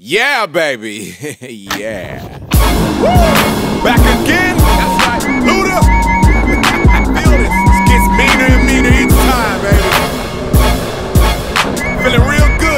Yeah, baby. yeah. Woo! Back again. That's right. Luda. Feel this. This gets meaner and meaner each time, baby. Feeling real good.